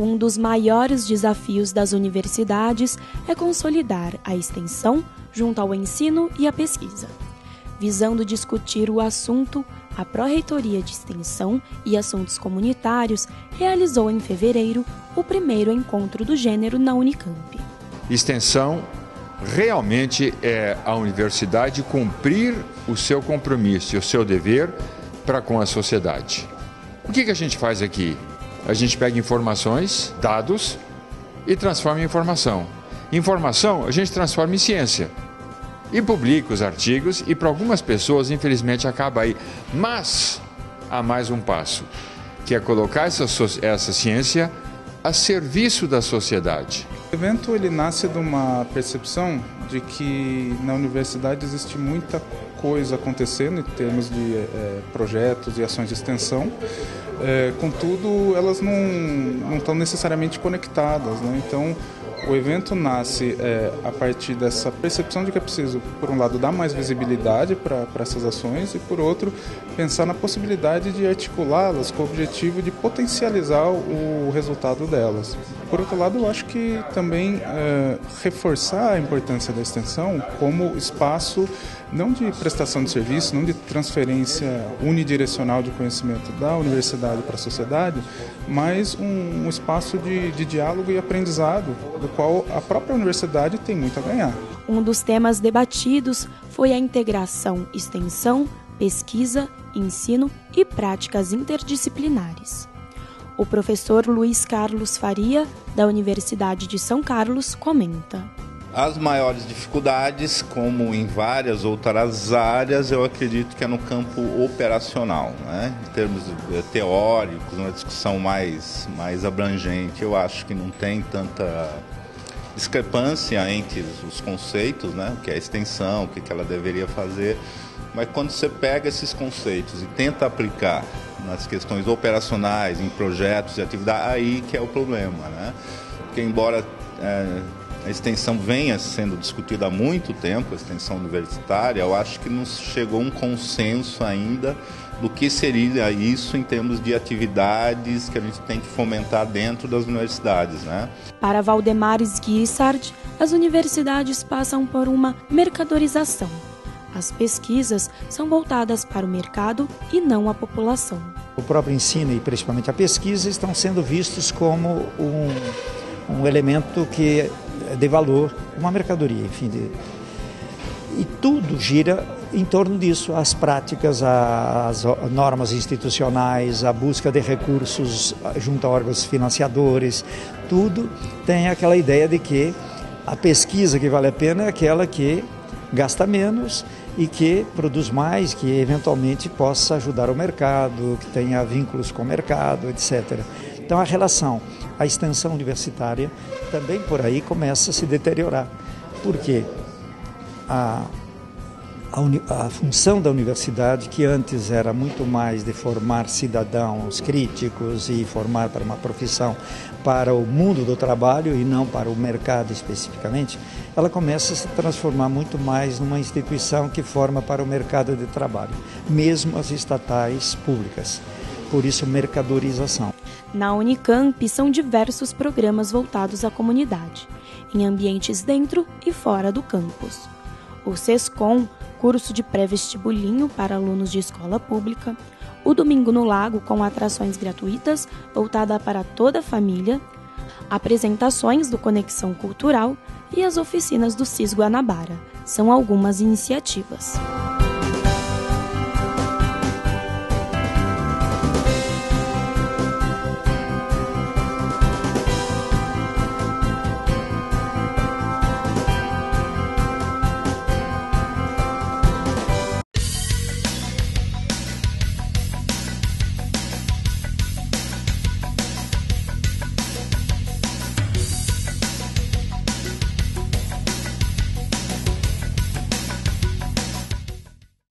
Um dos maiores desafios das universidades é consolidar a extensão junto ao ensino e à pesquisa. Visando discutir o assunto, a Pró-Reitoria de Extensão e Assuntos Comunitários realizou em fevereiro o primeiro encontro do gênero na Unicamp. Extensão realmente é a universidade cumprir o seu compromisso e o seu dever para com a sociedade. O que, que a gente faz aqui? A gente pega informações, dados e transforma em informação. Informação a gente transforma em ciência. E publica os artigos e para algumas pessoas, infelizmente, acaba aí. Mas há mais um passo, que é colocar essa, essa ciência a serviço da sociedade. O evento ele nasce de uma percepção de que na universidade existe muita coisa acontecendo em termos de é, projetos e ações de extensão, é, contudo elas não, não estão necessariamente conectadas. Né? Então o evento nasce é, a partir dessa percepção de que é preciso, por um lado, dar mais visibilidade para essas ações e, por outro, pensar na possibilidade de articulá-las com o objetivo de potencializar o resultado delas. Por outro lado, eu acho que também é, reforçar a importância da extensão como espaço não de prestação de serviço, não de transferência unidirecional de conhecimento da universidade para a sociedade, mas um, um espaço de, de diálogo e aprendizado, do qual a própria universidade tem muito a ganhar. Um dos temas debatidos foi a integração, extensão, pesquisa, ensino e práticas interdisciplinares. O professor Luiz Carlos Faria, da Universidade de São Carlos, comenta. As maiores dificuldades, como em várias outras áreas, eu acredito que é no campo operacional, né? em termos eh, teóricos, uma discussão mais, mais abrangente. Eu acho que não tem tanta discrepância entre os conceitos, né? o que é a extensão, o que ela deveria fazer, mas quando você pega esses conceitos e tenta aplicar nas questões operacionais, em projetos e atividades, aí que é o problema. Né? Porque, embora. É, a extensão venha sendo discutida há muito tempo, a extensão universitária, eu acho que não chegou um consenso ainda do que seria isso em termos de atividades que a gente tem que fomentar dentro das universidades. Né? Para Valdemar Guissard, as universidades passam por uma mercadorização. As pesquisas são voltadas para o mercado e não a população. O próprio ensino e principalmente a pesquisa estão sendo vistos como um, um elemento que de valor, uma mercadoria, enfim. De... E tudo gira em torno disso, as práticas, as normas institucionais, a busca de recursos junto a órgãos financiadores, tudo tem aquela ideia de que a pesquisa que vale a pena é aquela que gasta menos e que produz mais, que eventualmente possa ajudar o mercado, que tenha vínculos com o mercado, etc. Então a relação, a extensão universitária também por aí começa a se deteriorar. Porque a, a, a, função da universidade, que antes era muito mais de formar cidadãos críticos e formar para uma profissão para o mundo do trabalho e não para o mercado especificamente, ela começa a se transformar muito mais numa instituição que forma para o mercado de trabalho, mesmo as estatais públicas. Por isso, mercadorização. Na Unicamp são diversos programas voltados à comunidade, em ambientes dentro e fora do campus. O SESCOM, curso de pré-vestibulinho para alunos de escola pública, o Domingo no Lago com atrações gratuitas voltada para toda a família, apresentações do Conexão Cultural e as oficinas do CIS Guanabara. São algumas iniciativas.